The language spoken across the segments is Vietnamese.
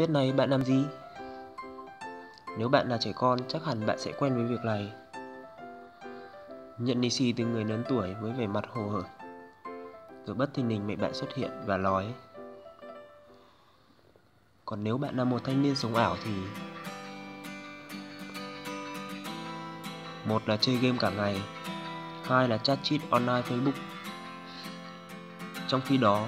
Tết này bạn làm gì? Nếu bạn là trẻ con, chắc hẳn bạn sẽ quen với việc này. Nhận lì xì từ người lớn tuổi với vẻ mặt hồ hởi. Rồi bất thình lình mẹ bạn xuất hiện và nói Còn nếu bạn là một thanh niên sống ảo thì Một là chơi game cả ngày Hai là chat chít online Facebook Trong khi đó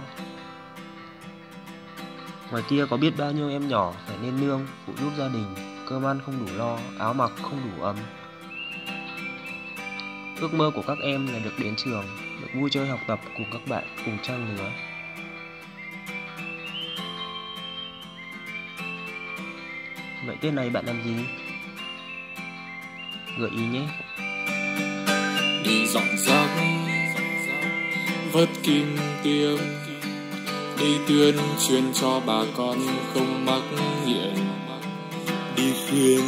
Ngoài kia có biết bao nhiêu em nhỏ phải lên nương, phụ giúp gia đình, cơm ăn không đủ lo, áo mặc không đủ ấm. Ước mơ của các em là được đến trường, được vui chơi học tập cùng các bạn cùng trang lứa. Vậy Tết này bạn làm gì? Gợi ý nhé. Đi dọn dọc, vất kim tiêm đi tuyên truyền cho bà con không mắc nghiện. Đi khuyên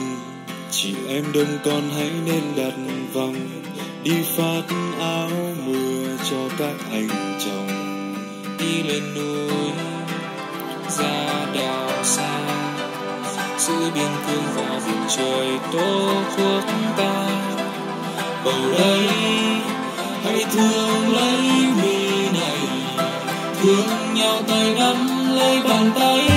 chị em đông con hãy nên đặt vòng, đi phát áo mưa cho các anh chồng. Đi lên núi, ra đèo xa giữ biên cương và vùng trời tổ quốc ta. Bầu đây, hãy thương lấy bàn tay.